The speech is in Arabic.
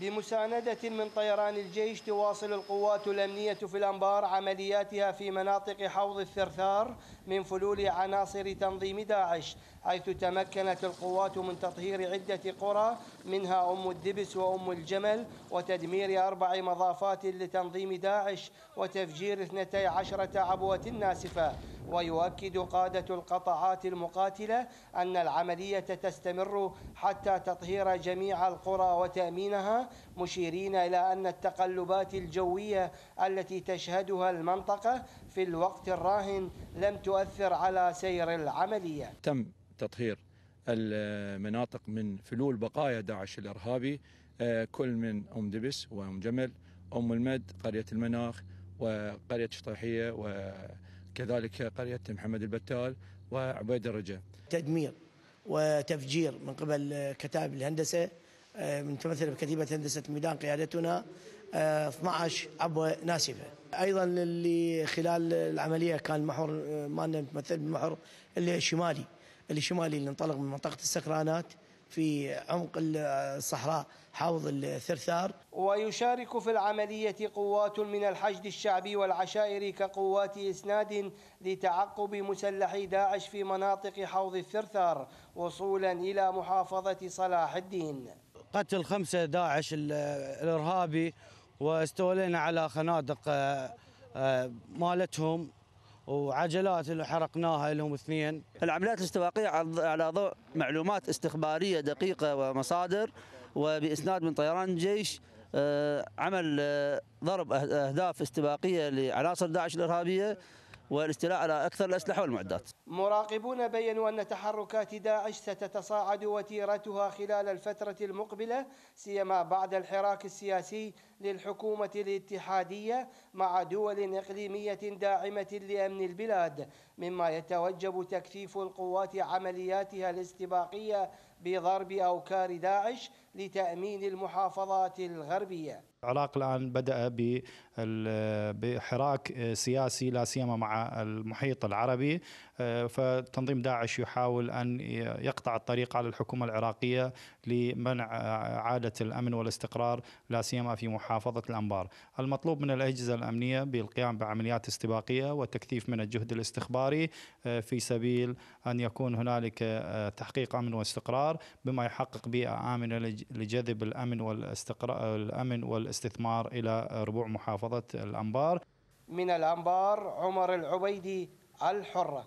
بمساندة من طيران الجيش تواصل القوات الأمنية في الأنبار عملياتها في مناطق حوض الثرثار من فلول عناصر تنظيم داعش حيث تمكنت القوات من تطهير عدة قرى منها أم الدبس وأم الجمل وتدمير أربع مضافات لتنظيم داعش وتفجير اثنتي عشرة عبوة ناسفة. ويؤكد قادة القطاعات المقاتلة أن العملية تستمر حتى تطهير جميع القرى وتأمينها مشيرين إلى أن التقلبات الجوية التي تشهدها المنطقة في الوقت الراهن لم تؤثر على سير العملية. تم تطهير المناطق من فلول بقايا داعش الإرهابي آه، كل من أم دبس وأم جمل أم المد قرية المناخ وقرية شطيحية وكذلك قرية محمد البتال وعبيد الرجاء تدمير وتفجير من قبل كتائب الهندسة آه، متمثلة بكتيبة هندسة ميدان قيادتنا 12 آه، عبوة ناسفة. أيضا اللي خلال العملية كان المحور مالنا متمثل بالمحور الشمالي اللي شمالي اللي انطلق من منطقة السكرانات. في عمق الصحراء حوض الثرثار. ويشارك في العملية قوات من الحشد الشعبي والعشائر كقوات إسناد لتعقب مسلحي داعش في مناطق حوض الثرثار وصولا إلى محافظة صلاح الدين. قتل خمسة داعش الإرهابي واستولينا على خنادق آه، آه، مالتهم. وعجلات اللي حرقناها لهم اثنين. العمليات الاستباقية على ضوء معلومات استخبارية دقيقة ومصادر وبإسناد من طيران الجيش آه، عمل آه، ضرب أهداف استباقية لعناصر داعش الإرهابية والاستيلاء على أكثر الأسلحة والمعدات. مراقبون بينوا أن تحركات داعش ستتصاعد وتيرتها خلال الفترة المقبلة سيما بعد الحراك السياسي للحكومة الاتحادية مع دول إقليمية داعمة لأمن البلاد مما يتوجب تكثيف القوات عملياتها الاستباقية بضرب أوكار داعش لتأمين المحافظات الغربية العراق الآن بدأ بحراك سياسي لا سيما مع المحيط العربي فتنظيم داعش يحاول أن يقطع الطريق على الحكومة العراقية لمنع اعاده الأمن والاستقرار لا سيما في محافظة الأنبار. المطلوب من الأجهزة الأمنية بالقيام بعمليات استباقية وتكثيف من الجهد الاستخباري في سبيل أن يكون هنالك تحقيق أمن واستقرار بما يحقق بيئة آمنة لجذب الأمن والاستقرار الأمن والاستثمار إلى ربوع محافظة الأنبار. من الأنبار عمر العبيدي الحرة